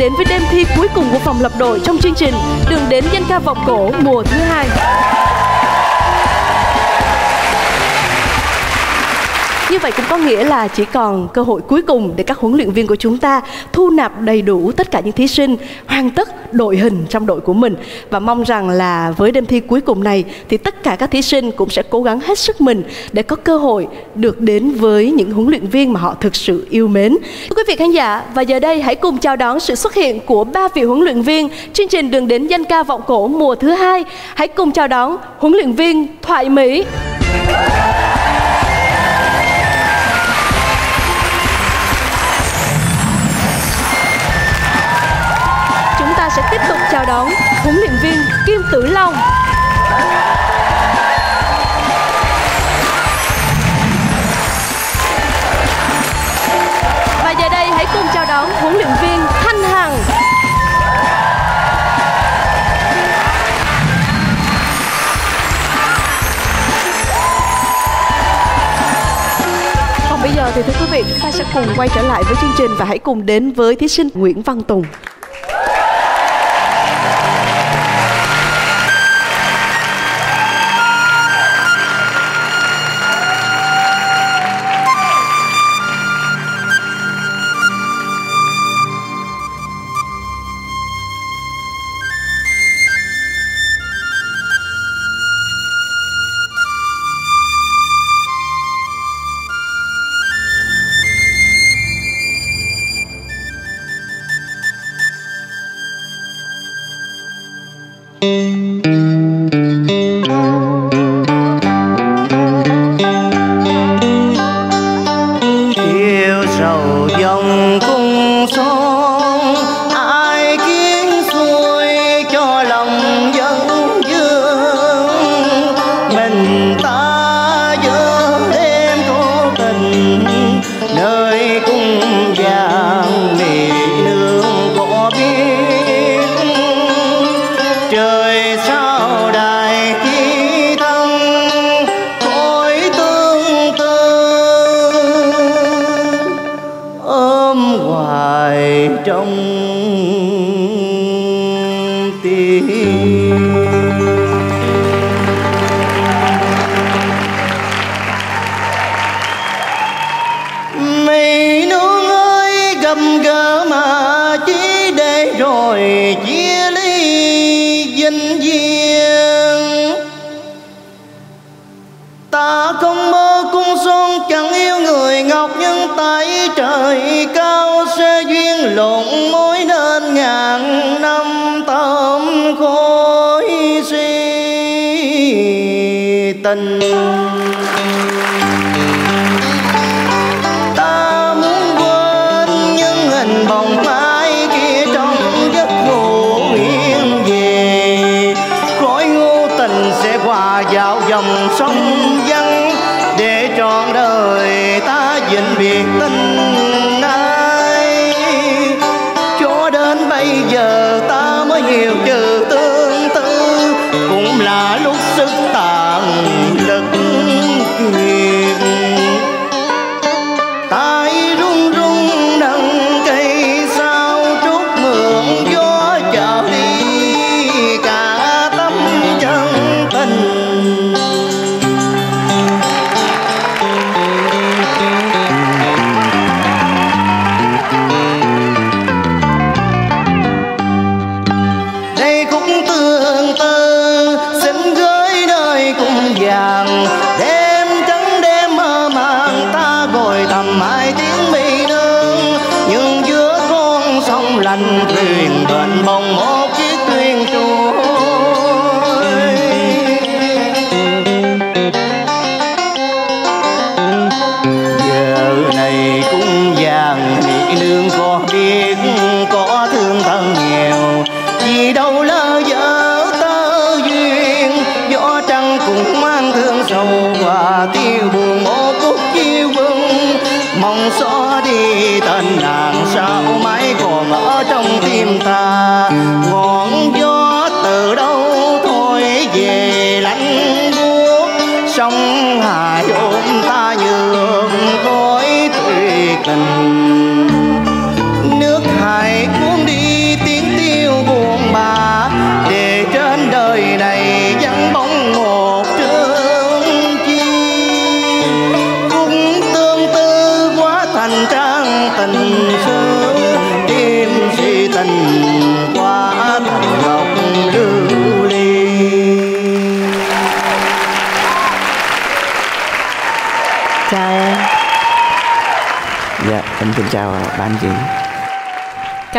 đến với đêm thi cuối cùng của phòng lập đội trong chương trình Đường đến danh ca vọng cổ mùa thứ hai. Như vậy cũng có nghĩa là chỉ còn cơ hội cuối cùng để các huấn luyện viên của chúng ta thu nạp đầy đủ tất cả những thí sinh hoàn tất đội hình trong đội của mình và mong rằng là với đêm thi cuối cùng này thì tất cả các thí sinh cũng sẽ cố gắng hết sức mình để có cơ hội được đến với những huấn luyện viên mà họ thực sự yêu mến. Thưa quý vị khán giả, và giờ đây hãy cùng chào đón sự xuất hiện của ba vị huấn luyện viên chương trình đường đến danh ca vọng cổ mùa thứ hai. Hãy cùng chào đón huấn luyện viên Thoại Mỹ. Tử Long. Và giờ đây hãy cùng chào đón huấn luyện viên Thanh Hằng. Còn bây giờ thì thưa quý vị, chúng ta sẽ cùng quay trở lại với chương trình và hãy cùng đến với thí sinh Nguyễn Văn Tùng.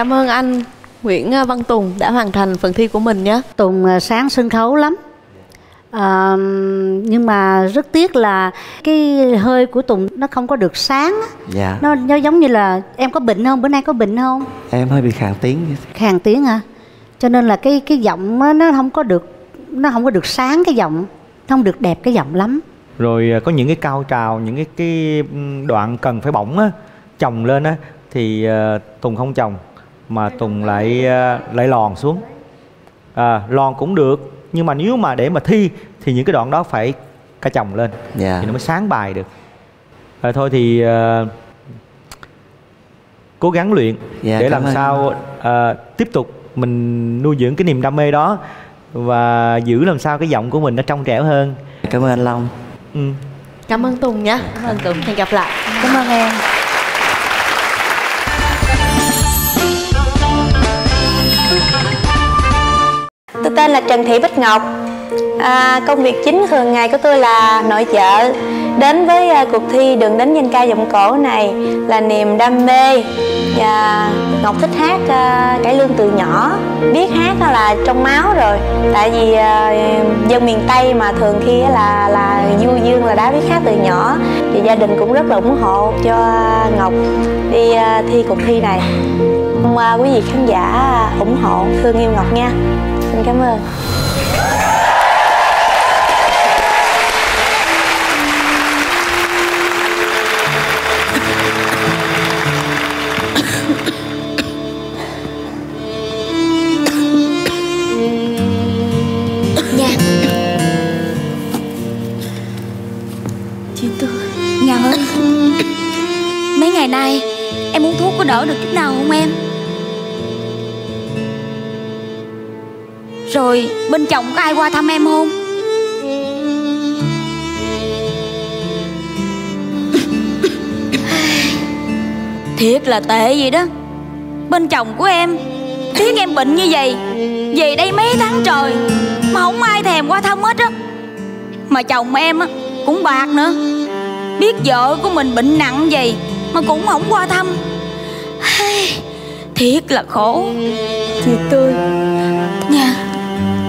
Cảm ơn anh Nguyễn Văn Tùng đã hoàn thành phần thi của mình nhé. Tùng à, sáng sân khấu lắm. À, nhưng mà rất tiếc là cái hơi của Tùng nó không có được sáng dạ. Nó, nó giống như là em có bệnh không? Bữa nay có bệnh không? Em hơi bị khàn tiếng. Khàn tiếng hả? Cho nên là cái cái giọng nó không có được nó không có được sáng cái giọng không được đẹp cái giọng lắm. Rồi à, có những cái cao trào những cái cái đoạn cần phải bỏng á chồng lên á thì uh, tùng không chồng mà tùng lại uh, lại lòn xuống. À, lòn cũng được nhưng mà nếu mà để mà thi thì những cái đoạn đó phải ca chồng lên dạ. thì nó mới sáng bài được. À, thôi thì uh, cố gắng luyện dạ, để làm ơn. sao uh, tiếp tục mình nuôi dưỡng cái niềm đam mê đó và giữ làm sao cái giọng của mình nó trong trẻo hơn. Cảm ơn anh long. Ừ. cảm ơn tùng nhé. Cảm ơn tùng. Hẹn gặp lại. Cảm ơn em tên là trần thị bích ngọc. À, công việc chính thường ngày của tôi là nội trợ đến với à, cuộc thi đường đến danh ca giọng cổ này là niềm đam mê. Và ngọc thích hát à, cải lương từ nhỏ biết hát là trong máu rồi. Tại vì à, dân miền tây mà thường khi là là du dương là đã biết hát từ nhỏ. Thì gia đình cũng rất là ủng hộ cho ngọc đi à, thi cuộc thi này. Mong à, quý vị khán giả ủng hộ. Thương yêu ngọc nha xin cảm ơn. Nha. Chị Tư Nhàn ơi. Mấy ngày nay Em uống thuốc có đỡ được chút nào không em Rồi bên chồng có ai qua thăm em không? Thiệt là tệ vậy đó. Bên chồng của em Biết em bệnh như vậy Về đây mấy tháng trời Mà không ai thèm qua thăm hết á. Mà chồng em á Cũng bạc nữa. Biết vợ của mình bệnh nặng vậy Mà cũng không qua thăm. Thiệt là khổ. Chị Tươi Nha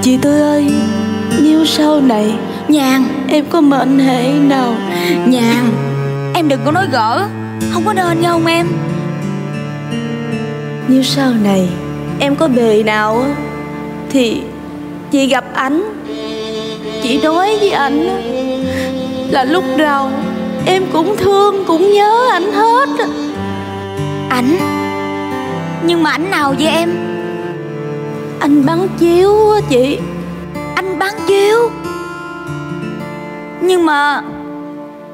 Chị Tươi ơi Nếu sau này Nhàn. Em có mệnh hệ nào? Nhàn. Em đừng có nói gỡ. Không có nên nha không em. Nếu sau này Em có bề nào Thì Chị gặp ảnh Chị nói với ảnh á, Là lúc nào Em cũng thương cũng nhớ ảnh hết. Ảnh? Nhưng mà ảnh nào vậy em anh bắn chiếu á chị. Anh bán chiếu. Nhưng mà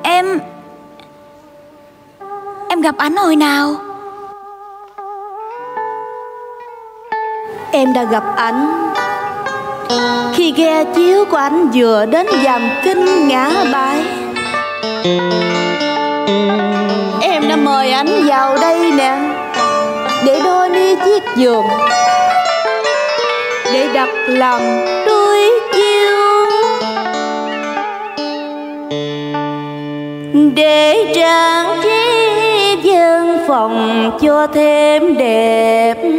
Em Em gặp ảnh hồi nào? Em đã gặp ảnh Khi ghe chiếu của anh vừa đến dầm kinh ngã bãi Em đã mời anh vào đây nè, Để đôi đi chiếc giường. Để đặt lòng đôi chiêu Để trang trí dân phòng cho thêm đẹp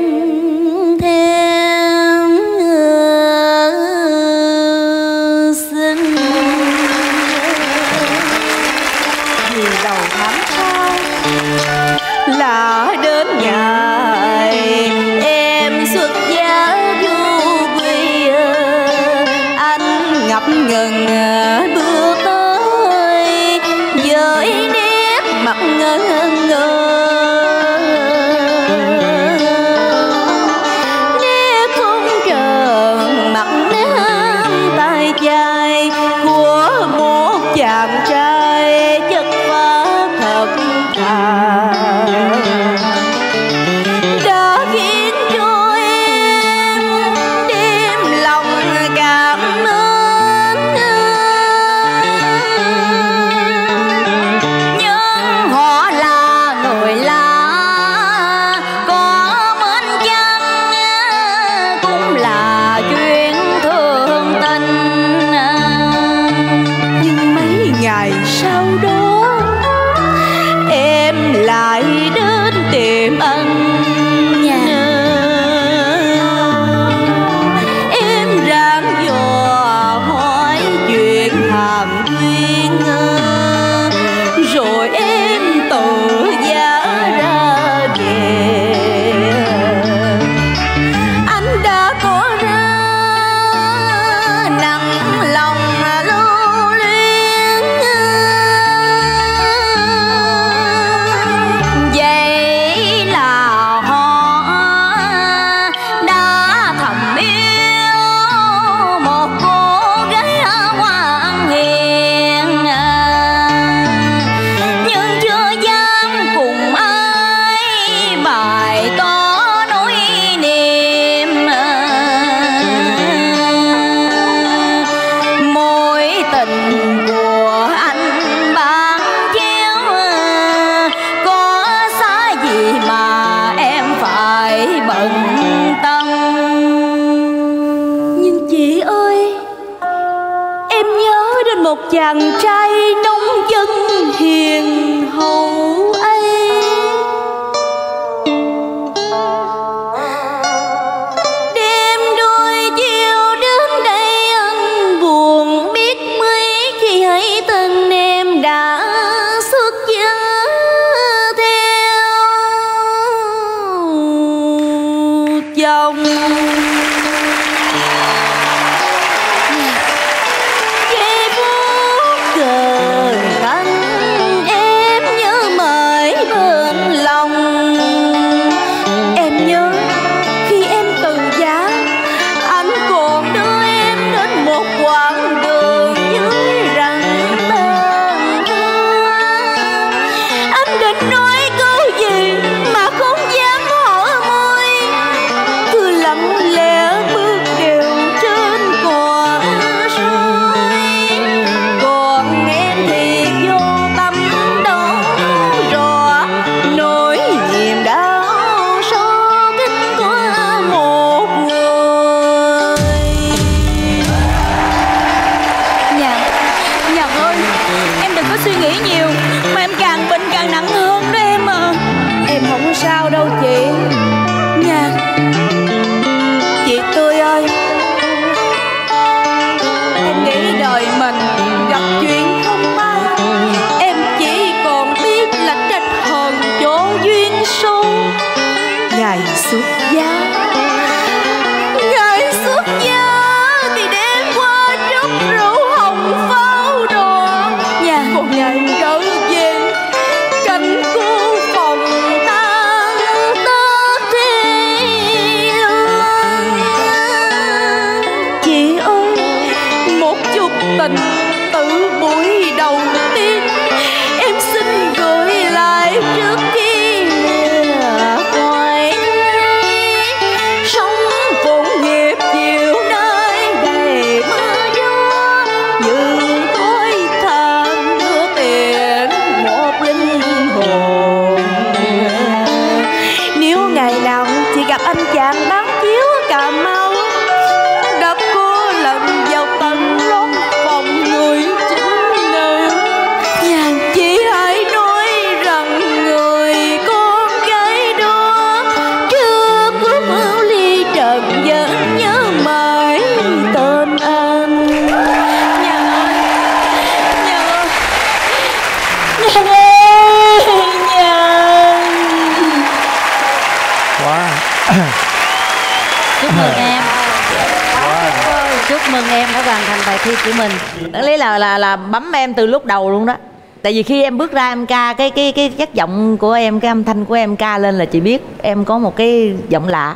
của mình. Đáng lý là là là bấm em từ lúc đầu luôn đó. Tại vì khi em bước ra em ca, cái cái cái chất giọng của em, cái âm thanh của em ca lên là chị biết em có một cái giọng lạ.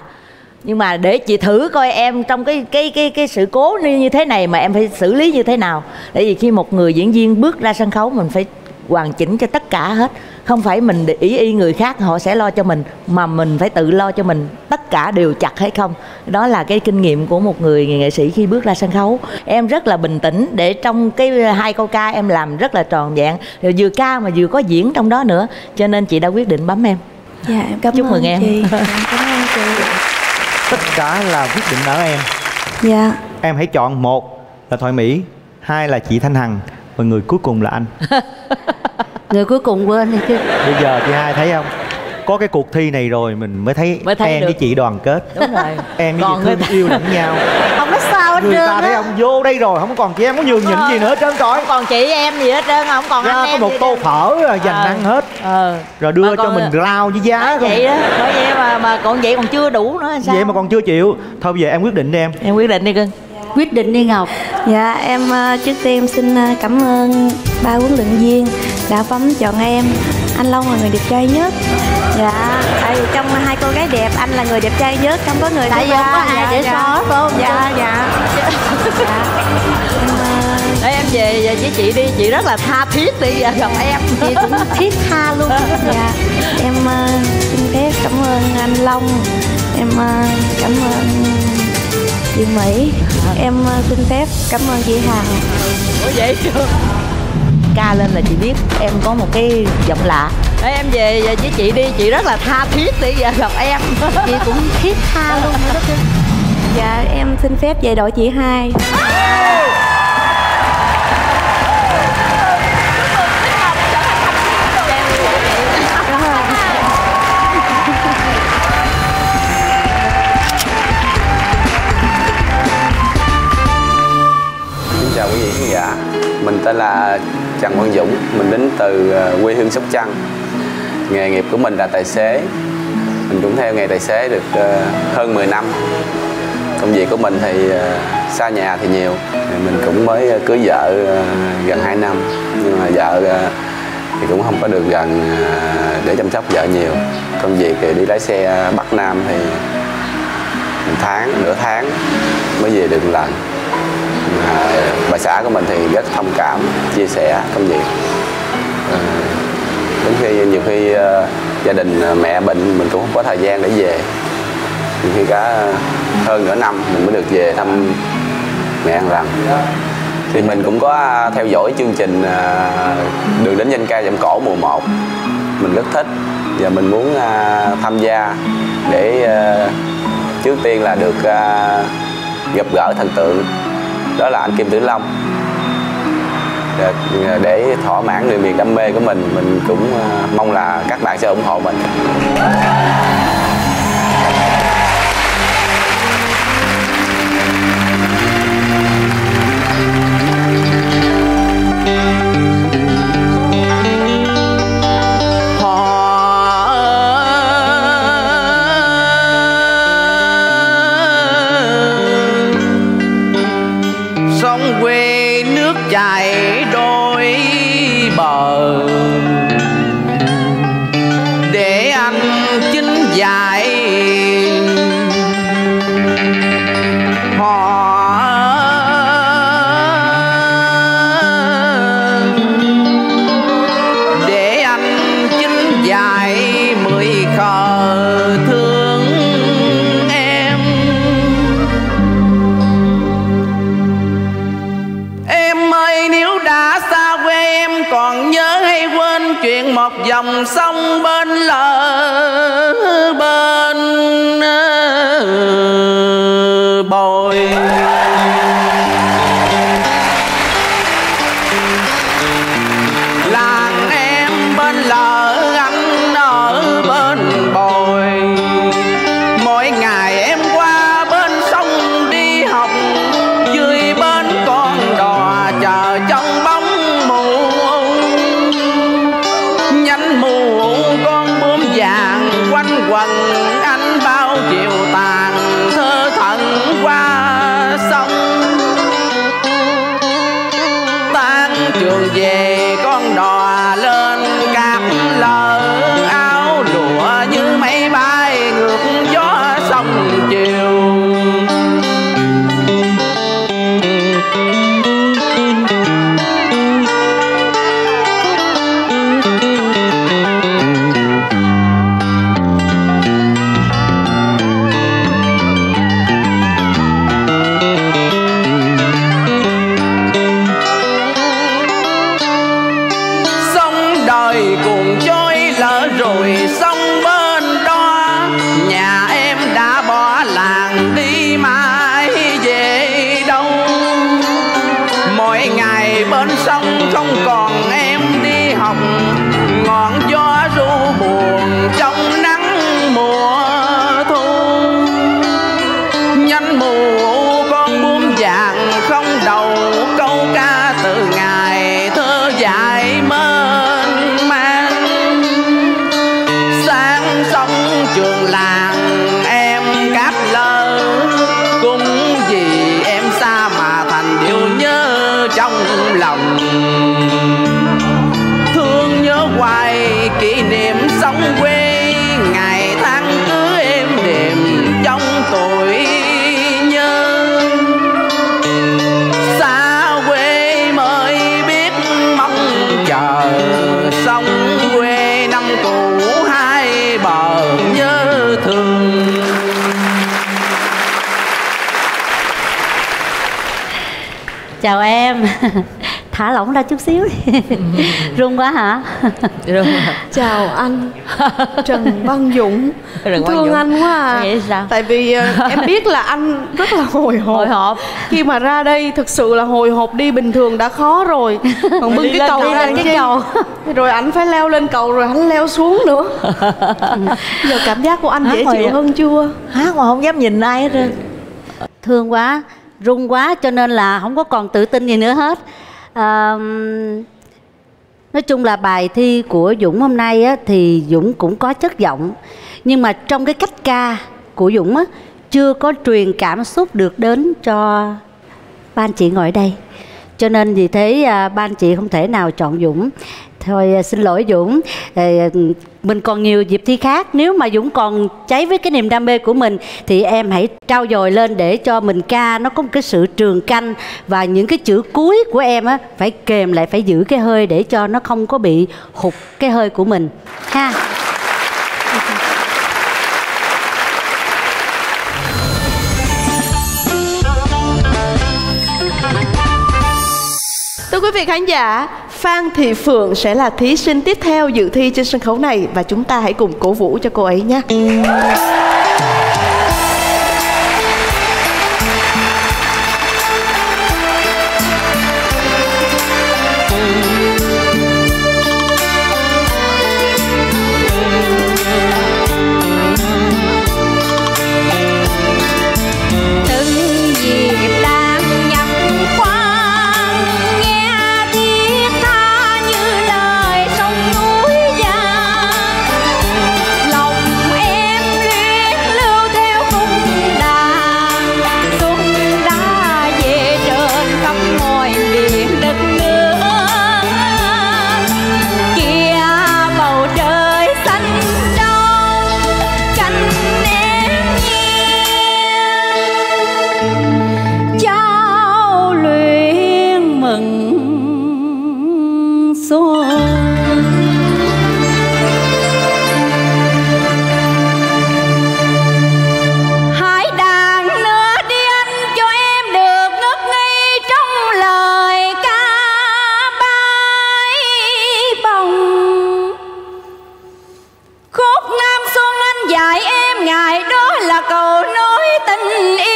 Nhưng mà để chị thử coi em trong cái cái cái cái sự cố như như thế này mà em phải xử lý như thế nào. Tại vì khi một người diễn viên bước ra sân khấu mình phải hoàn chỉnh cho tất cả hết không phải mình để ý y người khác họ sẽ lo cho mình mà mình phải tự lo cho mình. Tất cả đều chặt hay không? Đó là cái kinh nghiệm của một người nghệ sĩ khi bước ra sân khấu. Em rất là bình tĩnh để trong cái hai câu ca em làm rất là tròn vẹn. Rồi vừa ca mà vừa có diễn trong đó nữa cho nên chị đã quyết định bấm em. Dạ em cảm Chúc ơn mừng em. chị. Dạ, cảm ơn chị. Tất cả là quyết định ở em. dạ. Em hãy chọn một là Thoại Mỹ, hai là chị Thanh Hằng và người cuối cùng là anh. người cuối cùng quên đi chứ Bây giờ chị hai thấy không? Có cái cuộc thi này rồi mình mới thấy, Mới thấy em được. với chị đoàn kết. đúng rồi Em với Còn chị thương ta- yêu lẫn nhau. không có sao hết Người trơn ta thấy á ông vô đây rồi không còn chị em có nhường nhịn gì nữa hết trơn coi. không còn chị em gì hết trơn không còn Ra anh có em một tô phở dành Ờ. ăn hết. ờ Rồi đưa Mà cho mình rau với giá không? vậy đó bởi vậy mà mà còn vậy còn chưa đủ nữa sao Vậy mà còn chưa chịu. Thôi bây giờ em quyết định đi em. em quyết định đi cưng quyết định đi ngọc? Dạ em ờ, trước tiên em xin ờ, cảm ơn ba huấn luyện viên đã bấm chọn em. Anh Long là người đẹp trai nhất. Dạ tại vì trong hai cô gái đẹp anh là người đẹp trai nhất Không có người tại vì không có ai Dạ, để dạ. so phải không? Dạ dạ. Dạ. Em ờ, Đấy em về về với chị đi. Chị rất là tha thiết đi. Gặp em. Chị cũng thiết tha luôn. Dạ. Em ờ, xin phép cảm ơn anh Long. Em cảm ơn chị Mỹ Em ờ, xin phép cảm ơn chị Hằng ủa vậy chưa ca lên là chị biết em có một cái giọng lạ. Đấy, em về về với chị đi chị rất là tha thiết đi gặp em. Chị cũng thiết tha luôn Dạ em xin phép về đội chị hai mình tên là Trần Văn Dũng, mình đến từ ờ, quê hương Sóc Trăng. Nghề nghiệp của mình là tài xế. Mình cũng theo nghề tài xế được ờ, hơn 10 năm. Công việc của mình thì ờ, xa nhà thì nhiều. Mình cũng mới cưới vợ gần 2 năm. Nhưng mà vợ thì cũng không có được gần để chăm sóc vợ nhiều. Công việc thì đi lái xe Bắc Nam thì một tháng, nửa tháng mới về được một lần Ờ, bà xã của mình thì rất thông cảm, chia sẻ công việc. Ờ, đến khi, nhiều khi ờ, gia đình mẹ bệnh mình cũng không có thời gian để về. Nhiều khi cả hơn nửa năm mình mới được về thăm mẹ ăn lần thì mình cũng có theo dõi chương trình đường đến danh ca giọng cổ mùa 1 mình rất thích và mình muốn tham gia để trước tiên là được gặp gỡ thần tượng đó là anh Kim Tử Long. Để- để thỏa mãn niềm đam mê của mình mình cũng ờ, mong là các bạn sẽ ủng hộ mình. Lỏng ra chút xíu run quá hả? Chào anh. Trần Văn Dũng. Trần Thương Dũng. anh quá à. Sao? Tại vì ờ, em biết là anh rất là hồi hộp. Hồi hộp. Khi mà ra đây thực sự là hồi hộp đi bình thường đã khó rồi. Còn bưng cái cầu ra cái cầu. Rồi anh phải leo lên cầu rồi anh leo xuống nữa. Giờ cảm giác của anh Hát dễ chịu hơn chưa? hát mà không dám nhìn ai hết trơn. Thương quá run quá cho nên là không có còn tự tin gì nữa hết à, nói chung là bài thi của dũng hôm nay á, thì dũng cũng có chất giọng. Nhưng mà trong cái cách ca của dũng á, chưa có truyền cảm xúc được đến cho ba anh chị ngồi đây cho nên vì thế à, ban chị không thể nào chọn dũng. Thôi à, xin lỗi dũng. À, mình còn nhiều dịp thi khác. Nếu mà dũng còn cháy với cái niềm đam mê của mình thì em hãy trao dồi lên để cho mình ca nó có một cái sự trường canh và những cái chữ cuối của em á phải kèm lại phải giữ cái hơi để cho nó không có bị hụt cái hơi của mình. Ha. Quý vị khán giả, Phan Thị Phượng sẽ là thí sinh tiếp theo dự thi trên sân khấu này và chúng ta hãy cùng cổ vũ cho cô ấy nhé. Tại đó là cầu nối tình yêu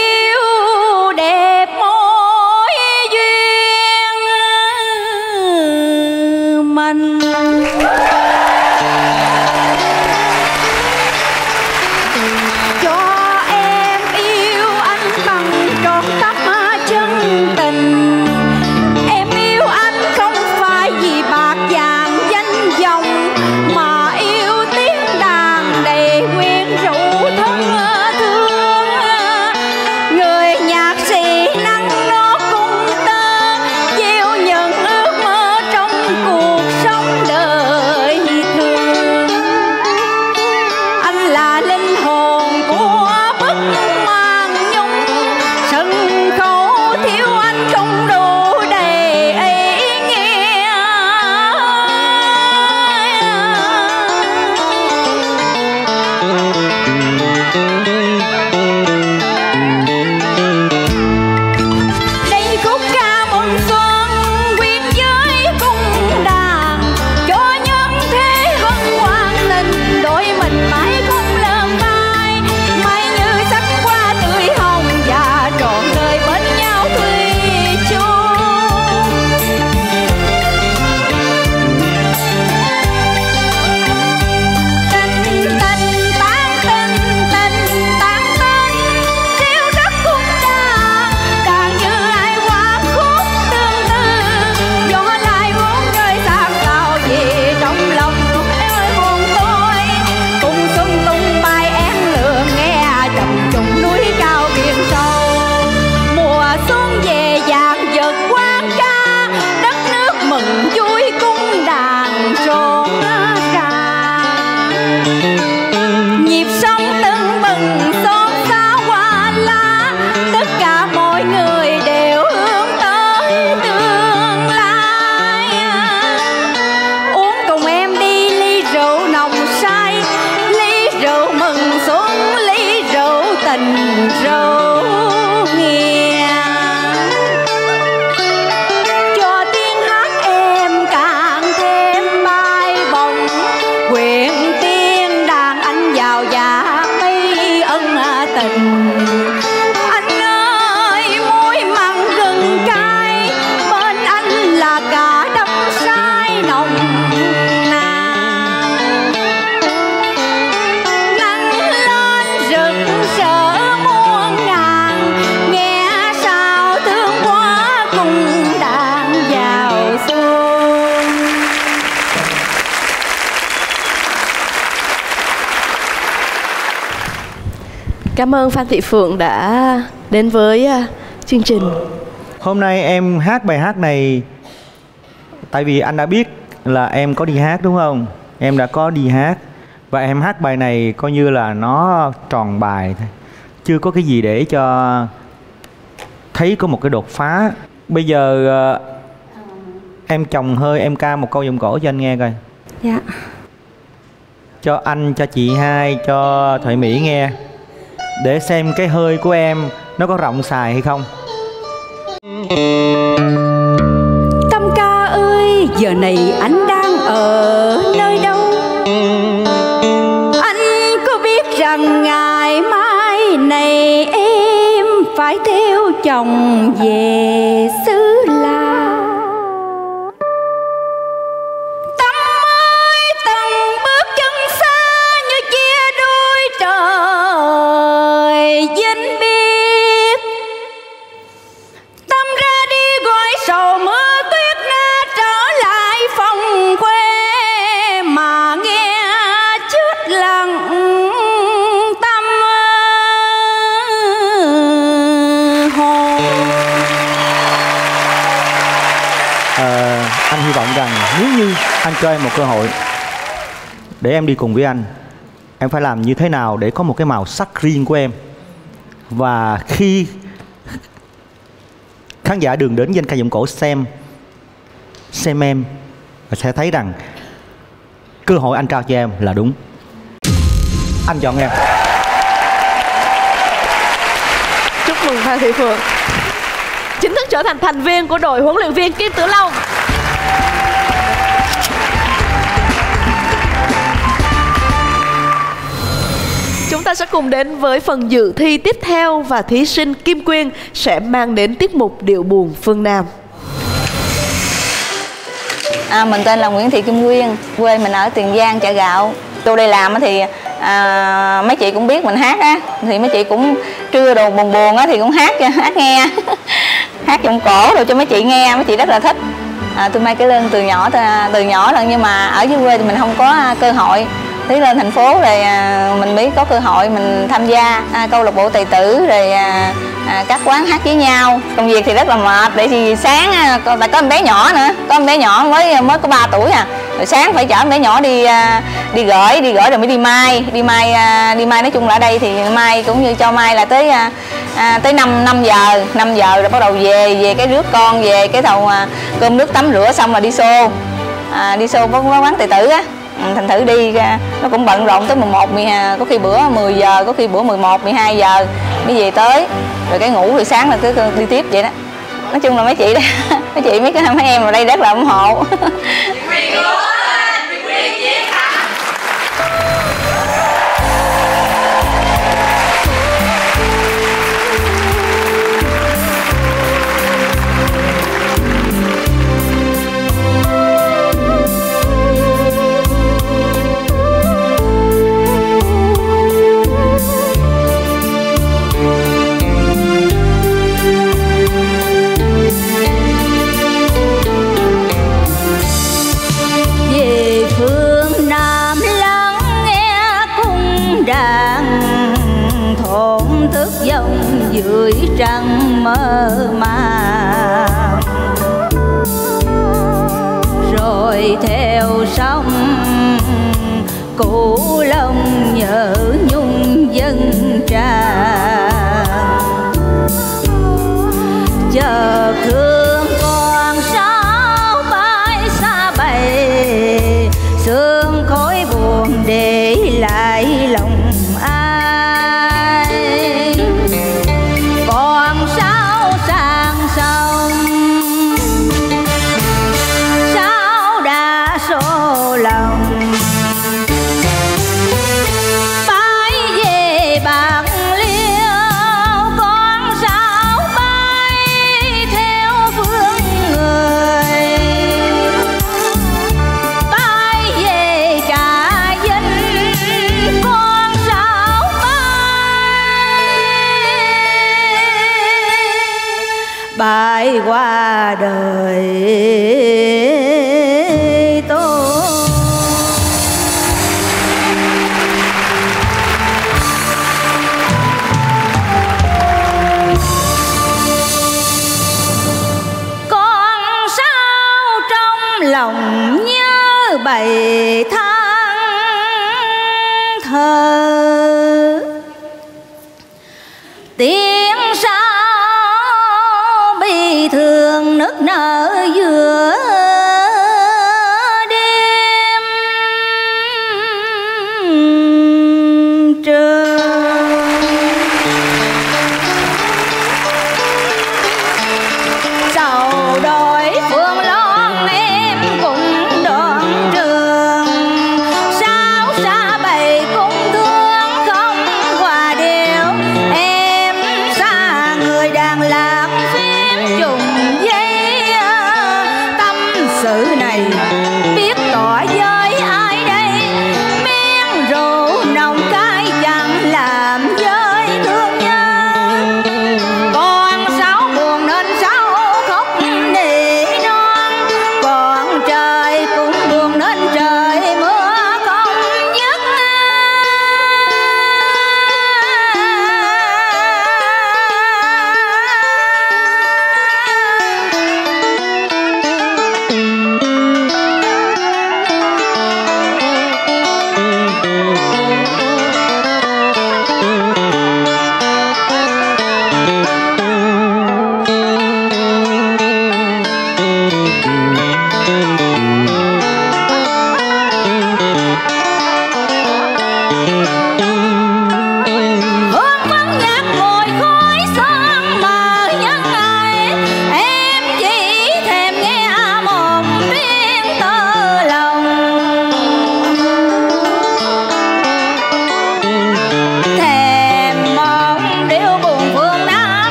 tình Cảm ơn Phan Thị Phượng đã đến với à, chương trình. Hôm nay em hát bài hát này tại vì anh đã biết là em có đi hát đúng không? Em đã có đi hát và em hát bài này coi như là nó tròn bài thôi. Chưa có cái gì để cho thấy có một cái đột phá. Bây giờ ờ, em chồng hơi em ca một câu giọng cổ cho anh nghe coi. Dạ. Cho anh, cho chị hai, cho Thoại Mỹ nghe để xem cái hơi của em nó có rộng xài hay không. Tâm ca ơi, giờ này anh đang ở nơi đâu? Anh có biết rằng ngày mai này em phải theo chồng về anh cho em một cơ hội để em đi cùng với anh, em phải làm như thế nào để có một cái màu sắc riêng của em và khi khán giả đường đến danh ca giọng cổ xem xem em và sẽ thấy rằng cơ hội anh trao cho em là đúng anh chọn em Chúc mừng Phan Thị Phượng. Chính thức trở thành thành viên của đội huấn luyện viên Kim Tử Long. Ta sẽ cùng đến với phần dự thi tiếp theo và thí sinh Kim Quyên sẽ mang đến tiết mục điệu buồn phương Nam. À, mình tên là Nguyễn Thị Kim Quyên quê mình ở Tiền Giang, chợ gạo. Tôi đi làm thì à, mấy chị cũng biết mình hát á, thì mấy chị cũng trưa đồ buồn buồn á thì cũng hát cho hát nghe, hát giọng cổ rồi cho mấy chị nghe, mấy chị rất là thích. À, tôi may cái lên từ nhỏ từ- nhỏ lần nhưng mà ở dưới quê thì mình không có à, cơ hội Thế lên thành phố rồi à, mình mới có cơ hội mình tham gia à, câu lạc bộ tài tử rồi à, à, các quán hát với nhau. Công việc thì rất là mệt để thì sáng à, có, tại có em bé nhỏ nữa có em bé nhỏ mới mới có 3 tuổi à. Rồi sáng phải chở em bé nhỏ đi à, đi gửi đi gửi rồi mới đi mai đi mai à, đi mai nói chung là ở đây thì mai cũng như cho mai là tới à, à, tới 5 5 giờ 5 giờ rồi bắt đầu về về cái rước con về cái đầu à, cơm nước tắm rửa xong là đi xô à, đi xô quán tài tử á thành thử đi ra nó cũng bận rộn tới 11 12, có khi bữa 10 giờ có khi bữa 11 12 giờ mới về tới. Rồi cái ngủ rồi sáng là cứ đi tiếp vậy đó. Nói chung là mấy chị đó mấy chị mấy cái mấy em ở đây rất là ủng hộ. dưới trăng mơ màng rồi theo sông cô.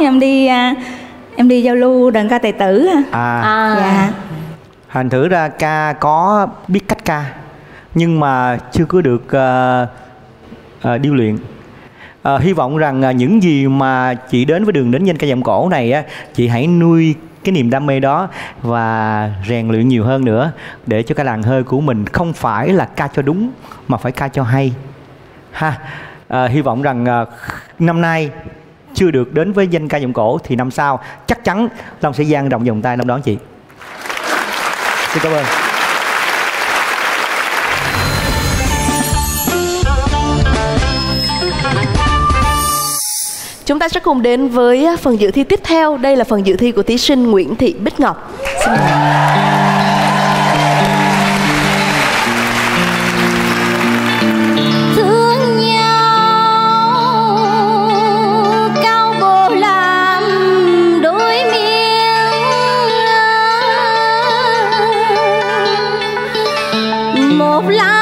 Em đi à, em đi giao lưu đàn ca tài tử à. à, dạ. Thành thử ra ca có biết cách ca nhưng mà chưa có được uh, uh, điêu luyện. Ờ, hy vọng rằng à, những gì mà chị đến với đường đến danh ca giọng cổ này á chị hãy nuôi cái niềm đam mê đó và rèn luyện nhiều hơn nữa để cho cái làng hơi của mình không phải là ca cho đúng mà phải ca cho hay. Ha. À, hy vọng rằng à, năm nay chưa được đến với danh ca giọng cổ thì năm sau chắc chắn long sẽ dang rộng vòng tay long đón chị xin cảm ơn Chúng ta sẽ cùng đến với phần dự thi tiếp theo. Đây là phần dự thi của thí sinh Nguyễn Thị Bích Ngọc. Xin mời. Miên một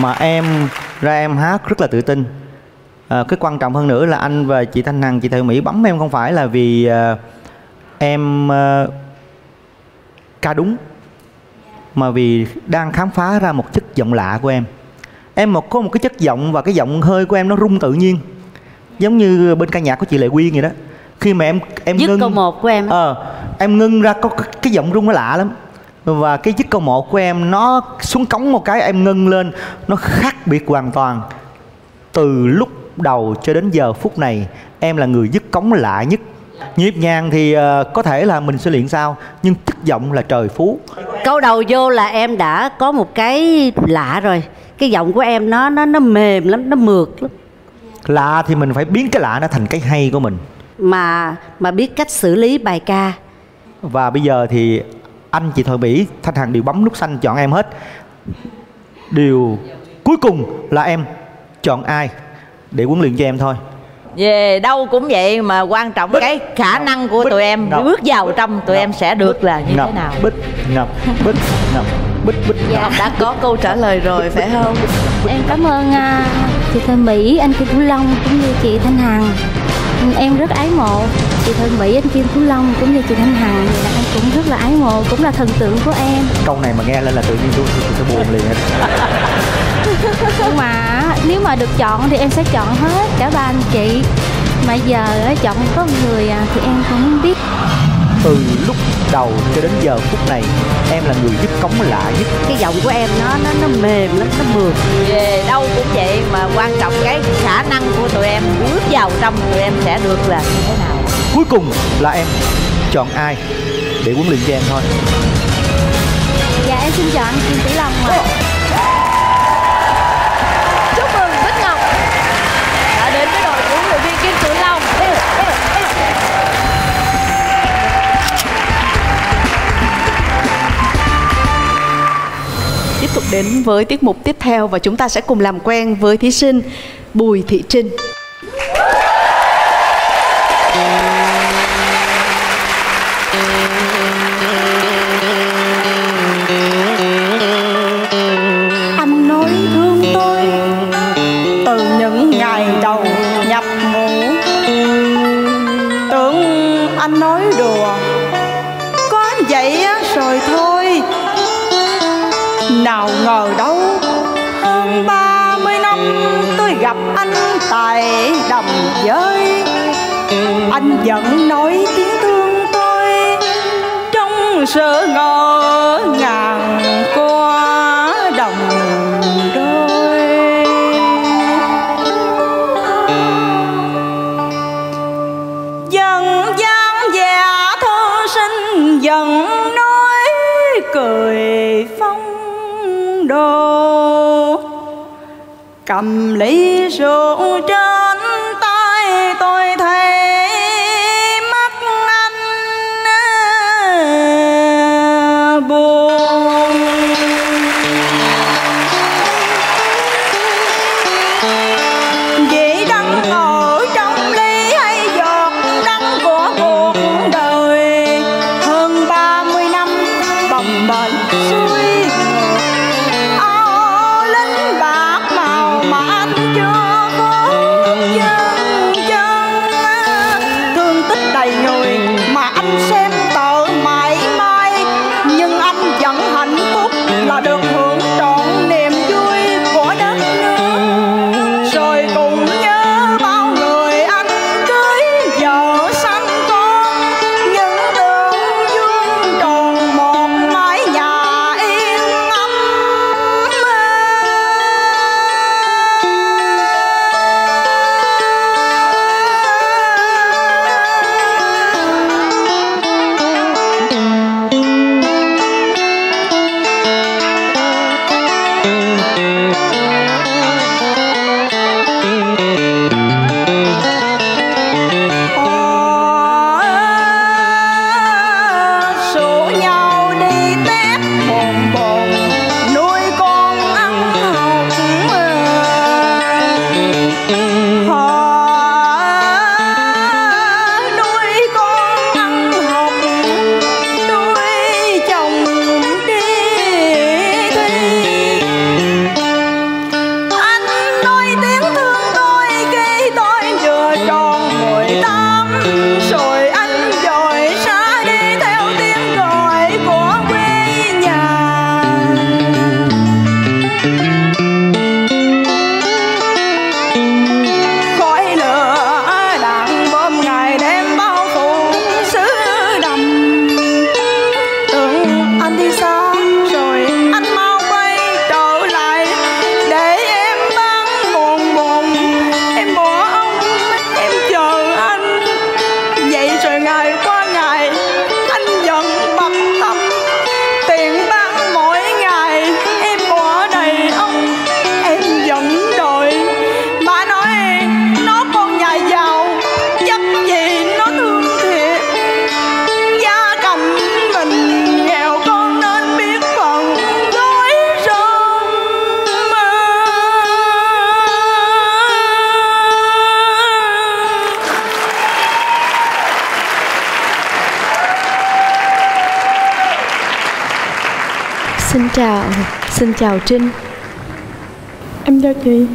mà em ra em hát rất là tự tin. À, cái quan trọng hơn nữa là anh và chị Thanh Hằng chị Thợ Mỹ bấm em không phải là vì à, em à, ca đúng mà vì đang khám phá ra một chất giọng lạ của em. Em một có một cái chất giọng và cái giọng hơi của em nó rung tự nhiên giống như bên ca nhạc của chị Lệ Quyên vậy đó. Khi mà em em dứt ngưng câu một của em ờ em ngưng ra có cái, cái giọng rung nó lạ lắm và cái dứt câu một của em nó xuống cống một cái em ngưng lên nó khác biệt hoàn toàn. Từ lúc đầu cho đến giờ phút này em là người dứt cống lạ nhất. Nhịp nhàng thì ờ, có thể là mình sẽ luyện sao nhưng chất giọng là trời phú. Câu đầu vô là em đã có một cái lạ rồi. Cái giọng của em nó nó nó mềm lắm nó mượt lắm. Lạ thì mình phải biến cái lạ nó thành cái hay của mình. Mà mà biết cách xử lý bài ca. Và bây giờ thì anh chị Thời Bỉ Thanh Hằng đều bấm nút xanh chọn em hết. Điều cuối cùng là em chọn ai để huấn luyện cho em thôi. Về đâu cũng vậy mà quan trọng cái khả năng của tụi em Ngọc. bước vào trong tụi em sẽ được là như ngọc. thế nào? Bích. Ngọc. Bích. Ngọc. Bích. Bích. Dạ đã có câu trả lời rồi phải không? Em cảm ơn à, chị Thơ Mỹ, anh Kim Phú Long cũng như chị Thanh Hằng. Em rất ái mộ chị Thơ Mỹ, anh Kim Phú Long cũng như chị Thanh Hằng là em cũng rất là ái mộ, cũng là thần tượng của em. Câu này mà nghe lên là tự nhiên tôi, tôi, tôi buồn liền hết Nhưng mà nếu mà được chọn thì em sẽ chọn hết cả ba anh chị. Mà giờ á, chọn có một người à, thì em cũng không biết. Từ lúc đầu cho đến giờ phút này em là người dứt cống lạ nhất. Cái giọng của em nó nó nó mềm lắm nó mượt. Về đâu cũng vậy mà quan trọng cái khả năng của tụi em bước vào trong tụi em sẽ được là như thế nào cuối cùng là em chọn ai để huấn luyện cho em thôi Dạ em xin chọn anh Kim Tử Long ạ Chúc mừng Bích Ngọc đã đến với đội huấn luyện viên Kim Tử Long. Tiếp tục đến với tiết mục tiếp theo và chúng ta sẽ cùng làm quen với thí sinh Bùi Thị Trinh. Từ những ngày đầu nhập ngũ. Tưởng anh nói đùa, Có vậy rồi thôi. Nào ngờ đâu, Hơn ba mươi năm tôi gặp anh tại đầm giới Anh vẫn nói tiếng thương tôi Trong sự ngờ ngàng. Cầm lấy rượu trên chào Trinh. Em chào chị.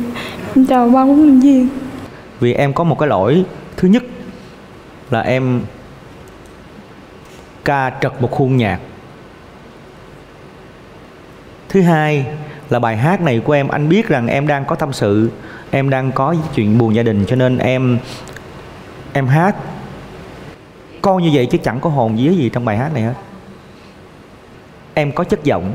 Em chào ban huấn luyện viên. Vì em có một cái lỗi. Thứ nhất là em ca trật một khuôn nhạc. Thứ hai là bài hát này của em anh biết rằng em đang có tâm sự. Em đang có chuyện buồn gia đình cho nên em em hát. Con như vậy chứ chẳng có hồn vía gì trong bài hát này hết. Em có chất giọng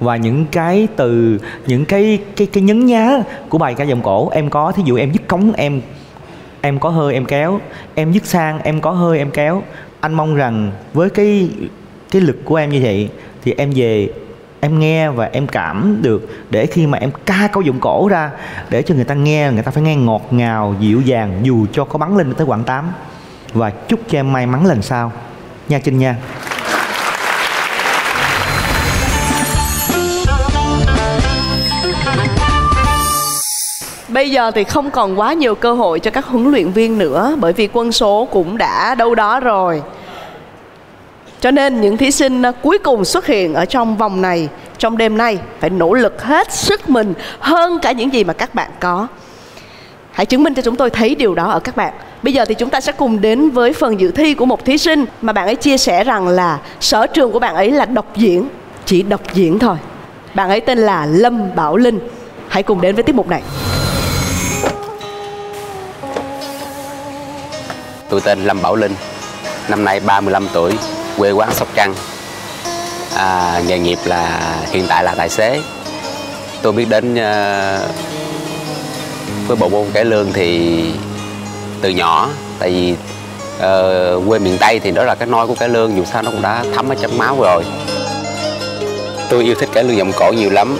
và những cái từ, những cái cái cái nhấn nhá của bài ca giọng cổ, em có, thí dụ em dứt cống, em em có hơi, em kéo. Em dứt sang, em có hơi, em kéo. Anh mong rằng với cái cái lực của em như vậy, thì em về, em nghe và em cảm được để khi mà em ca câu giọng cổ ra, để cho người ta nghe, người ta phải nghe ngọt ngào, dịu dàng dù cho có bắn lên tới quãng 8 và chúc cho em may mắn lần sau. Nha Trinh nha. Bây giờ thì không còn quá nhiều cơ hội cho các huấn luyện viên nữa bởi vì quân số cũng đã đâu đó rồi. Cho nên những thí sinh à, cuối cùng xuất hiện ở trong vòng này, trong đêm nay phải nỗ lực hết sức mình hơn cả những gì mà các bạn có. Hãy chứng minh cho chúng tôi thấy điều đó ở các bạn. Bây giờ thì chúng ta sẽ cùng đến với phần dự thi của một thí sinh mà bạn ấy chia sẻ rằng là sở trường của bạn ấy là đọc diễn, chỉ đọc diễn thôi. Bạn ấy tên là Lâm Bảo Linh. Hãy cùng đến với tiết mục này. Tôi tên Lâm Bảo Linh, năm nay 35 tuổi, quê quán Sóc Trăng. À, nghề nghiệp là hiện tại là tài xế. Tôi biết đến uh, với bộ môn cải lương thì từ nhỏ, tại vì uh, quê miền Tây thì đó là cái nôi của cải lương, dù sao nó cũng đã thấm ở trong máu rồi. Tôi yêu thích cải lương giọng cổ nhiều lắm,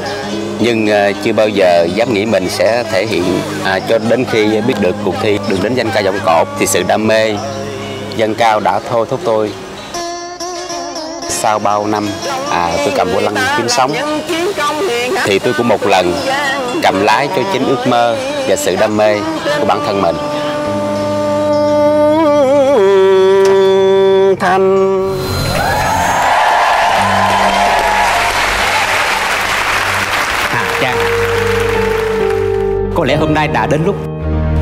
nhưng uh, chưa bao giờ dám nghĩ mình sẽ thể hiện à, cho đến khi biết được cuộc thi được đến danh ca giọng cột thì sự đam mê dân cao đã thôi thúc tôi. Sau bao năm à, tôi cầm vô lăng kiếm sống thì tôi cũng một lần cầm lái cho chính ước mơ và sự đam mê của bản thân mình. Thanh Có lẽ hôm nay đã đến lúc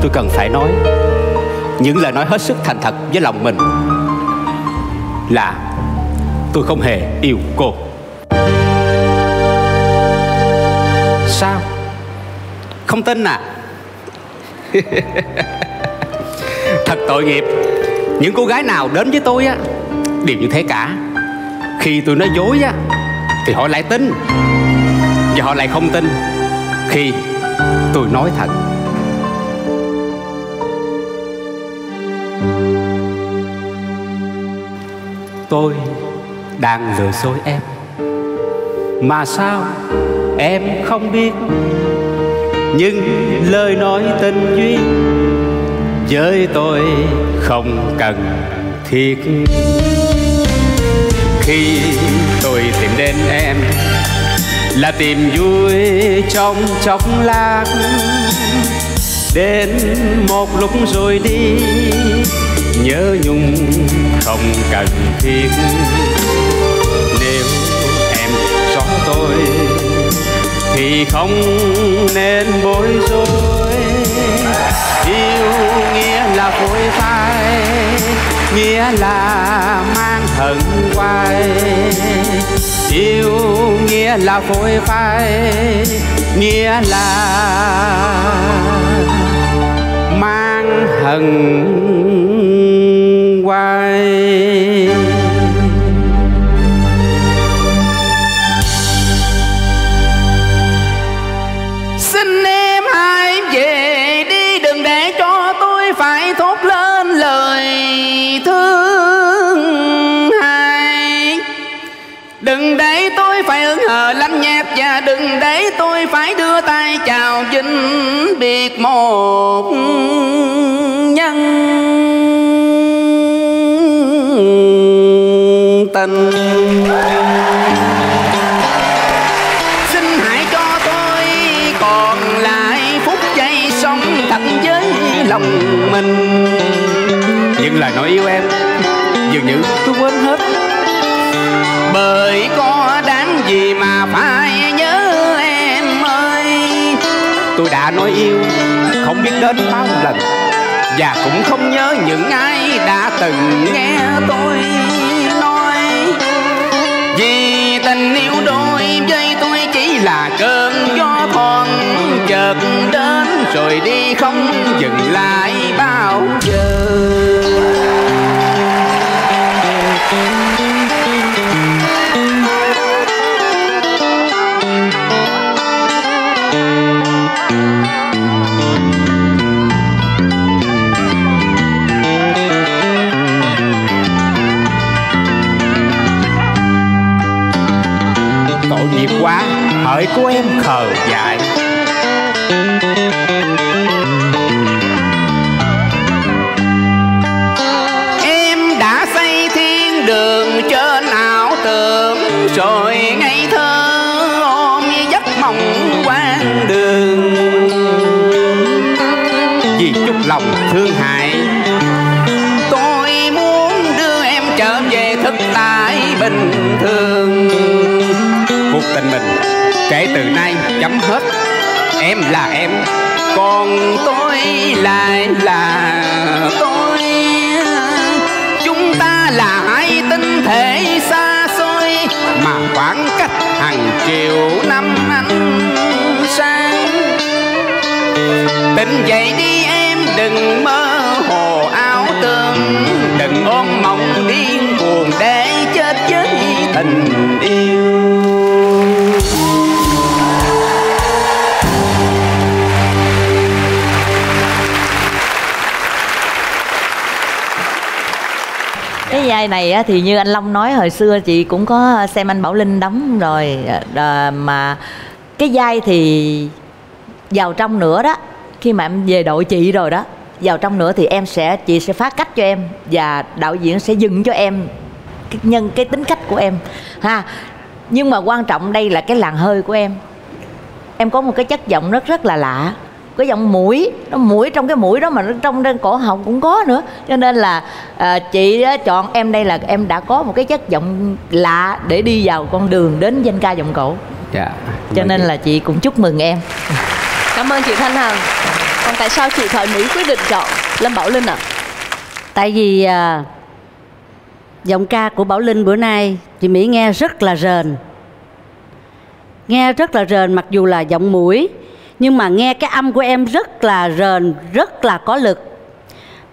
tôi cần phải nói Những lời nói hết sức thành thật với lòng mình Là tôi không hề yêu cô Sao? Không tin à? Thật tội nghiệp Những cô gái nào đến với tôi á, Đều như thế cả Khi tôi nói dối á, Thì họ lại tin Và họ lại không tin Khi tôi nói thật. Tôi đang lừa dối em. Mà sao em không biết? Nhưng lời nói tình duyên Với tôi không cần thiết. Khi tôi tìm đến em là tìm vui trong chốc lát. Đến một lúc rồi đi, Nhớ nhung không cần thiết. Nếu em rõ tôi, Thì không nên bối rối. Yêu nghĩa là phôi phai Nghĩa là mang hận quay. Yêu nghĩa là phôi phai, Nghĩa là mang hận quay. Tình Xin hãy cho tôi còn lại phút giây sống thật với lòng mình. Những lời nói yêu em Dường như tôi quên hết. Bởi có đáng gì mà phải nhớ em ơi. Tôi đã nói yêu không biết đến bao lần và cũng không nhớ những ai đã từng nghe tôi. Là cơn gió thoáng chợt đến rồi đi không dừng lại bao giờ. Hỡi của em khờ dại. Em đã xây thiên đường trên ảo tưởng, rồi ngây thơ ôm giấc mộng quan đường. Vì chút lòng thương hại, tôi muốn đưa em trở về thực tại bình thường. Cuộc tình mình kể từ nay, chấm hết. Em là em, còn tôi lại là tôi. Chúng ta là hai tinh thể xa xôi, mà khoảng cách hàng triệu năm ánh sáng tỉnh dậy đi em, đừng mơ hồ ảo tưởng đừng ôm mộng điên cuồng để chết với tình yêu. Cái vai này á, thì như anh Long nói hồi xưa chị cũng có xem anh Bảo Linh đóng rồi. À, mà cái vai thì vào trong nữa đó. Khi mà em về đội chị rồi đó vào trong nữa thì em sẽ chị sẽ phát cách cho em và đạo diễn sẽ dừng cho em cái nhân cái tính cách của em. Ha nhưng mà quan trọng đây là cái làn hơi của em. Em có một cái chất giọng rất rất là lạ cái giọng mũi nó mũi trong cái mũi đó mà nó trong trên cổ họng cũng có nữa cho nên là à, chị á, chọn em đây là em đã có một cái chất giọng lạ để đi vào con đường đến danh ca giọng cổ dạ cho nên là chị cũng chúc mừng em Cảm ơn chị Thanh Hằng. Còn tại sao chị Thoại Mỹ quyết định chọn Lâm Bảo Linh ạ? Tại vì à, giọng ca của Bảo Linh bữa nay chị Mỹ nghe rất là rền. Nghe rất là rền mặc dù là giọng mũi nhưng mà nghe cái âm của em rất là rền, rất là có lực.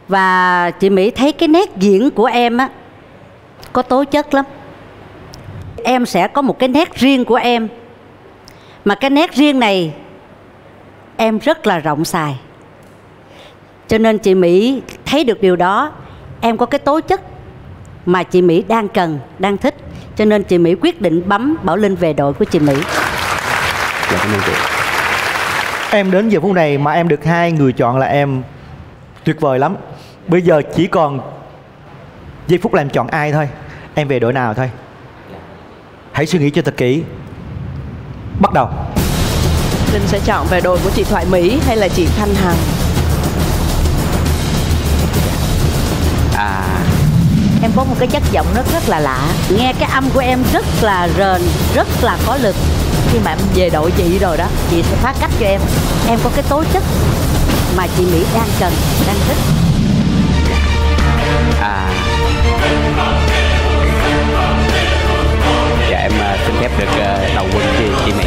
Và chị Mỹ thấy cái nét diễn của em á có tố chất lắm. Em sẽ có một cái nét riêng của em. Mà cái nét riêng này em rất là rộng xài cho nên chị mỹ thấy được điều đó em có cái tố chất mà chị mỹ đang cần đang thích cho nên chị mỹ quyết định bấm bảo linh về đội của chị mỹ dạ cảm ơn chị Em đến giờ phút này mà em được hai người chọn là em tuyệt vời lắm. Bây giờ chỉ còn giây phút là em chọn ai thôi. Em về đội nào thôi. Hãy suy nghĩ cho thật kỹ. Bắt đầu. Linh sẽ chọn về đội của chị Thoại Mỹ hay là chị Thanh Hằng? à em có một cái chất giọng rất rất là lạ nghe cái âm của em rất là rền rất là có lực khi mà em về đội chị rồi đó chị sẽ phát cách cho em. Em có cái tố chất mà chị mỹ đang cần đang thích. À. Dạ em à, xin phép được à, đầu quân chị chị mỹ.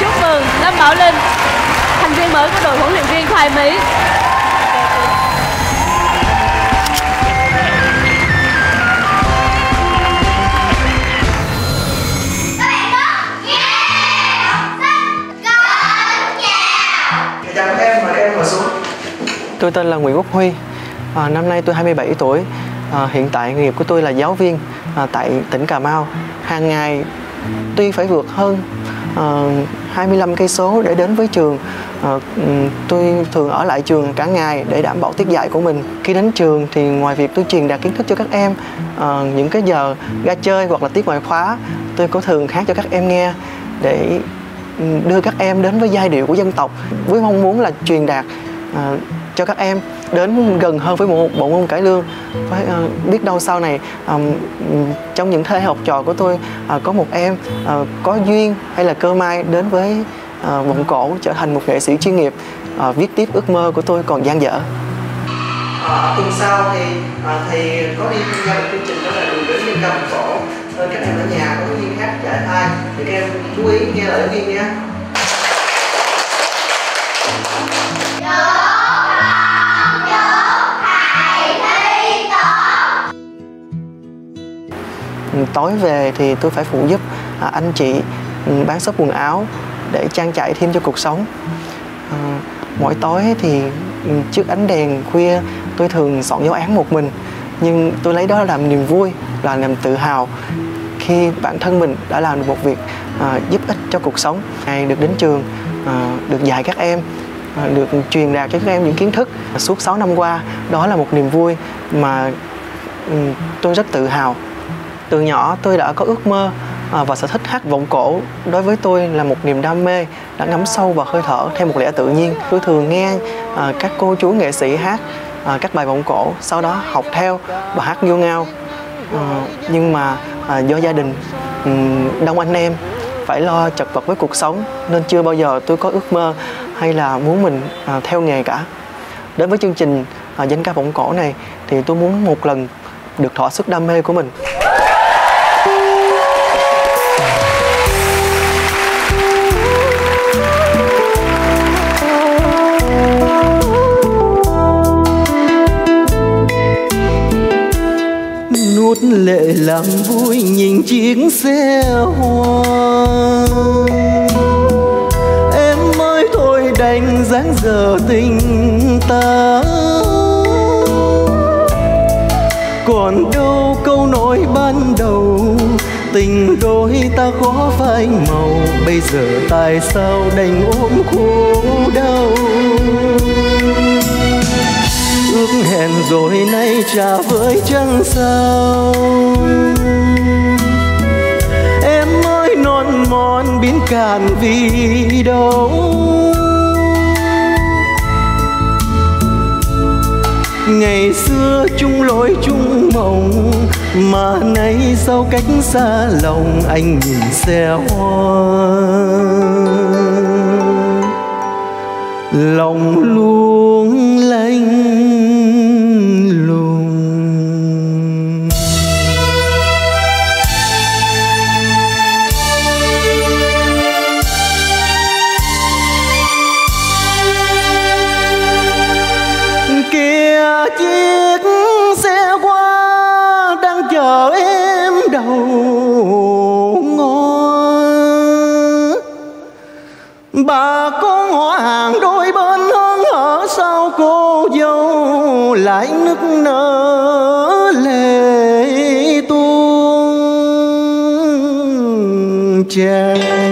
Chúc mừng Lâm Bảo Linh, thành viên mới của đội huấn luyện viên Thoại Mỹ. Tôi tên là Nguyễn Quốc Huy. À, năm nay tôi 27 tuổi. À, hiện tại nghề nghiệp của tôi là giáo viên à, tại tỉnh Cà Mau. Hàng ngày tuy phải vượt hơn à, 25 cây số để đến với trường. À, tôi thường ở lại trường cả ngày để đảm bảo tiết dạy của mình. Khi đến trường thì ngoài việc tôi truyền đạt kiến thức cho các em, à, những cái giờ ra chơi hoặc là tiết ngoại khóa, tôi có thường hát cho các em nghe để đưa các em đến với giai điệu của dân tộc với mong muốn là truyền đạt à, cho các em đến gần hơn với bộ, bộ môn cải lương. Với uh, ờ, biết đâu sau này um, trong những thế học trò của tôi uh, có một em uh, có duyên hay là cơ may đến với uh, vọng cổ trở thành một nghệ sĩ chuyên nghiệp uh, viết tiếp ước mơ của tôi còn dang dở. À, tuần sau thì à, thì có đi tham gia một chương trình đó là đường đến nhân ca cổ. Các em ở nhà có duyên hát giải thai thì các em chú ý nghe lời duyên nhé. Tối về thì tôi phải phụ giúp à, anh chị ừ, bán shop quần áo để trang trải thêm cho cuộc sống. Ờ, mỗi tối thì ừ, trước ánh đèn khuya tôi thường soạn giáo án một mình. Nhưng tôi lấy đó làm niềm vui là niềm tự hào khi bản thân mình đã làm được một việc à, giúp ích cho cuộc sống. Ngày được đến trường à, được dạy các em à, được truyền đạt cho các em những kiến thức. Suốt 6 năm qua đó là một niềm vui mà ừ, tôi rất tự hào từ nhỏ tôi đã có ước mơ à, và sở thích hát vọng cổ. Đối với tôi là một niềm đam mê, đã ngấm sâu vào hơi thở theo một lẽ tự nhiên. Tôi thường nghe à, các cô chú nghệ sĩ hát à, các bài vọng cổ, sau đó học theo và hát vô ngao. Ờ, nhưng mà do gia đình đông anh em, phải lo chật vật với cuộc sống, nên chưa bao giờ tôi có ước mơ hay là muốn mình theo nghề cả. Đến với chương trình danh ca vọng cổ này, thì tôi muốn một lần được thỏa sức đam mê của mình. Chút lệ làm vui nhìn chiếc xe hoa em mới thôi đành dáng giờ tình ta. Còn đâu câu nói ban đầu, tình đôi ta có phai màu. Bây giờ tại sao đành ôm khổ đau? Ước hẹn rồi nay trả với chẳng sao. Em ơi, non mòn biến cạn vì đâu? Ngày xưa chung lối chung mộng, mà nay sau cách xa lòng anh nhìn xe hoa. Lòng luôn trang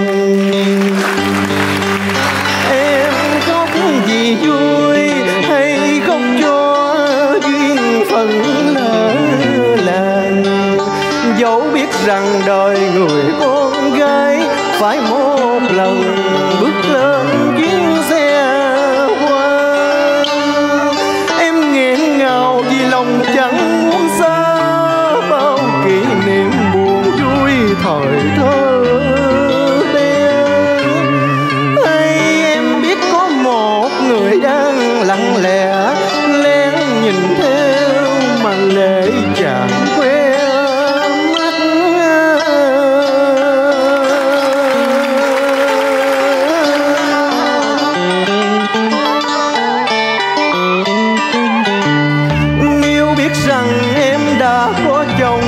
có chồng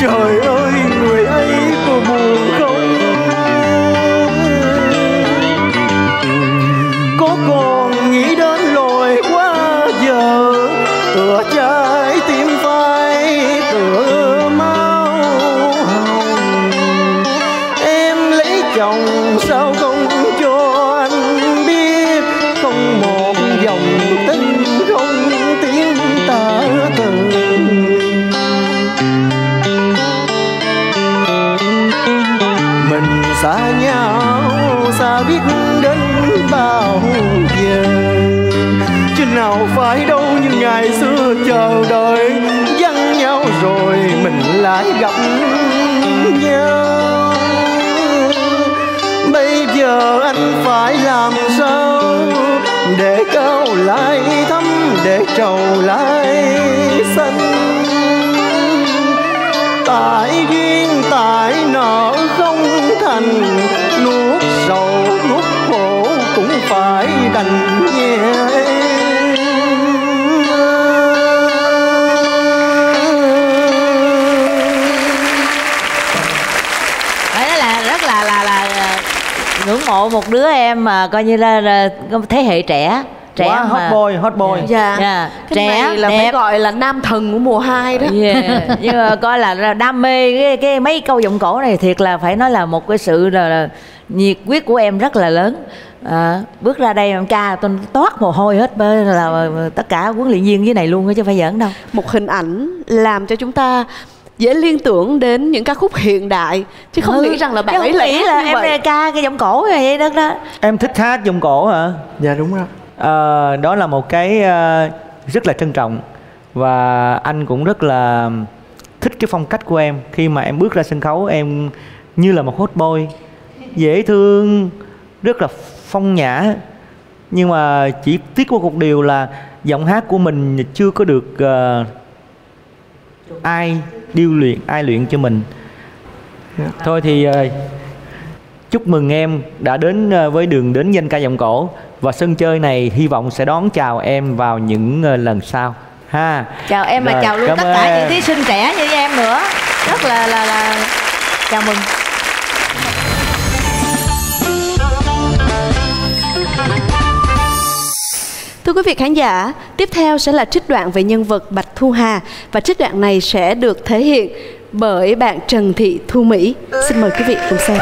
trời ơi người ấy có buồn không? Có còn nghĩ đâu lại gặp nhau. Bây giờ anh phải làm sao để cao lại thắm, để trầu lại xanh? Tại duyên, tại nợ không thành, nuốt sầu, nuốt khổ cũng phải đành nhẹ mộ một đứa em mà coi như là, là thế hệ trẻ trẻ Quá hot mà. boy, hot boy. Dạ. Dạ. Cái trẻ này là đẹp. phải gọi là nam thần của mùa 2 đó. Yeah. nhưng mà coi là, là đam mê cái, cái mấy câu giọng cổ này thiệt là phải nói là một cái sự là, là nhiệt huyết của em rất là lớn à, bước ra đây em ca tôi toát mồ hôi hết bơ là, tất cả huấn luyện viên dưới này luôn á chứ phải giỡn đâu Một hình ảnh làm cho chúng ta dễ liên tưởng đến những ca khúc hiện đại chứ không Ừ, nghĩ rằng là bạn ấy lại nghĩ là em vậy. ca cái giọng cổ vậy đó đó. Em thích hát giọng cổ hả? Dạ đúng rồi. Ờ, Đó là một cái ờ, rất là trân trọng. Và anh cũng rất là thích cái phong cách của em. Khi mà em bước ra sân khấu em như là một hot boy. Dễ thương, rất là phong nhã. Nhưng mà chỉ tiếc có một điều là giọng hát của mình chưa có được ờ, ai điêu luyện, ai luyện cho mình. Thôi thì ờ, chúc mừng em đã đến ờ, với đường đến danh ca giọng cổ và sân chơi này hy vọng sẽ đón chào em vào những ờ, lần sau. Ha. Chào em mà Rồi, chào luôn tất cả em. những thí sinh trẻ như em nữa. Rất là là là chào mừng Thưa quý vị khán giả, tiếp theo sẽ là trích đoạn về nhân vật Bạch Thu Hà và trích đoạn này sẽ được thể hiện bởi bạn Trần Thị Thu Mỹ. Xin mời quý vị cùng xem.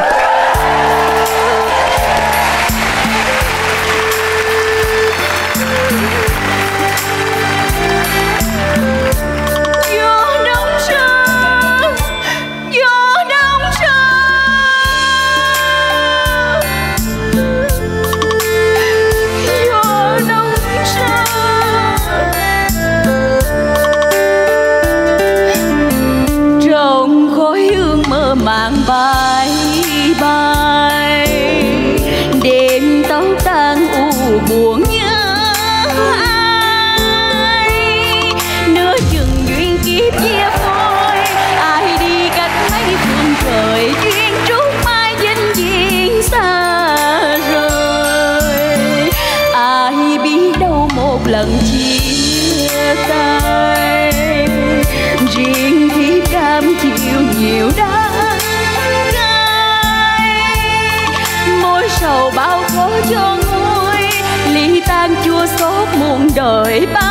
Đời bao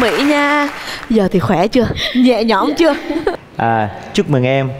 Mỹ nha Giờ thì khỏe chưa? Nhẹ nhõm chưa? à, chúc mừng em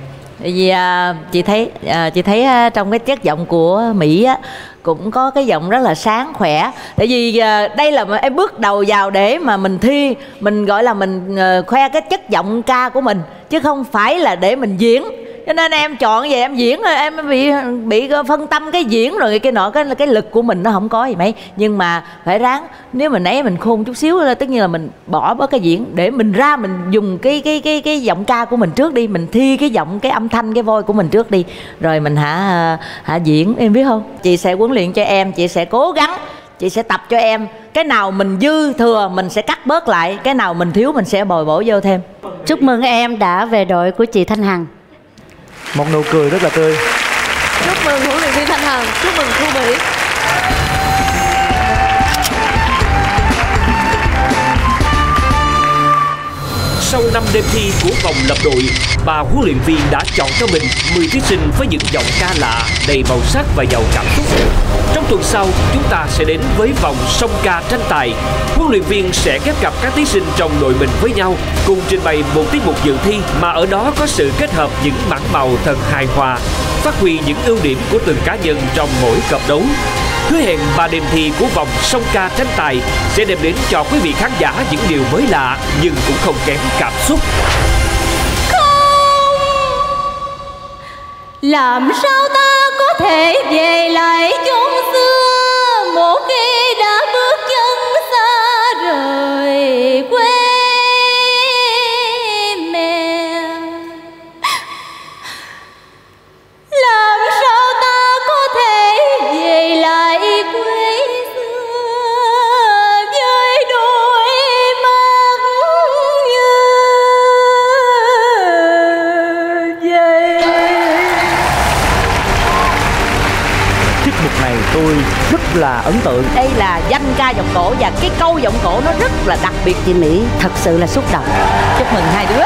Tại vì à, chị thấy à, chị thấy à, trong cái chất giọng của Mỹ á cũng có cái giọng rất là sáng khỏe tại vì à, đây là em bước đầu vào để mà mình thi mình gọi là mình à, khoe cái chất giọng ca của mình chứ không phải là để mình diễn cho nên em chọn về em diễn rồi em bị bị phân tâm cái diễn rồi cái nọ, cái cái lực của mình nó không có gì mấy. Nhưng mà phải ráng, nếu mình nãy mình khôn chút xíu là tất nhiên là mình bỏ bớt cái diễn. Để mình ra mình dùng cái cái cái cái giọng ca của mình trước đi. Mình thi cái giọng, cái âm thanh, cái voi của mình trước đi. Rồi mình hả hả diễn. Em biết không? Chị sẽ huấn luyện cho em, chị sẽ cố gắng, chị sẽ tập cho em. Cái nào mình dư thừa, mình sẽ cắt bớt lại. Cái nào mình thiếu, mình sẽ bồi bổ vô thêm. Chúc mừng em đã về đội của chị thanh hằng một nụ cười rất là tươi. Chúc mừng huấn luyện viên thanh hằng, chúc mừng thu mỹ. Sau 5 đêm thi của vòng lập đội, bà huấn luyện viên đã chọn cho mình 10 thí sinh với những giọng ca lạ, đầy màu sắc và giàu cảm xúc. Trong tuần sau, chúng ta sẽ đến với vòng song ca tranh tài. Huấn luyện viên sẽ ghép cặp các thí sinh trong đội mình với nhau, cùng trình bày một tiết mục dự thi mà ở đó có sự kết hợp những mảng màu thật hài hòa, phát huy những ưu điểm của từng cá nhân trong mỗi cặp đấu. Hứa hẹn ba đêm thi của vòng song ca tranh tài sẽ đem đến cho quý vị khán giả những điều mới lạ nhưng cũng không kém cảm xúc. Làm sao ta có thể về lại chốn xưa tôi rất là ấn tượng đây là danh ca giọng cổ và cái câu giọng cổ nó rất là đặc biệt chị mỹ thật sự là xúc động chúc mừng hai đứa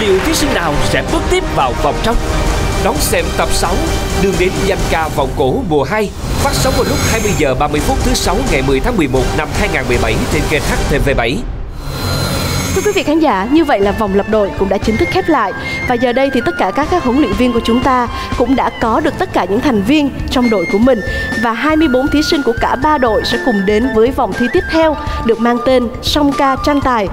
Liệu thí sinh nào sẽ bước tiếp vào vòng trong? Đón xem tập 6 Đường đến danh ca vòng cổ mùa 2 Phát sóng vào lúc 20 giờ 30 phút thứ 6 ngày 10 tháng 11 năm 2017 trên kênh HTV7. Thưa quý vị khán giả, như vậy là vòng lập đội cũng đã chính thức khép lại. Và giờ đây thì tất cả các, các huấn luyện viên của chúng ta cũng đã có được tất cả những thành viên trong đội của mình. Và 24 thí sinh của cả ba đội sẽ cùng đến với vòng thi tiếp theo được mang tên song ca tranh tài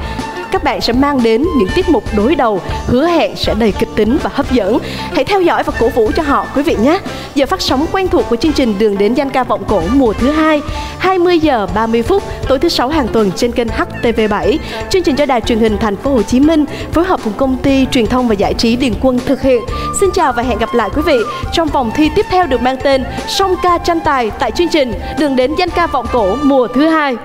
các bạn sẽ mang đến những tiết mục đối đầu, hứa hẹn sẽ đầy kịch tính và hấp dẫn. Hãy theo dõi và cổ vũ cho họ, quý vị nhé. Giờ phát sóng quen thuộc của chương trình Đường đến danh ca vọng cổ mùa thứ hai 20 giờ 30 phút, tối thứ sáu hàng tuần trên kênh HTV7. Chương trình do Đài truyền hình Thành phố Hồ Chí Minh phối hợp cùng công ty truyền thông và giải trí Điền Quân thực hiện. Xin chào và hẹn gặp lại quý vị trong vòng thi tiếp theo được mang tên Song ca tranh tài tại chương trình Đường đến danh ca vọng cổ mùa thứ hai.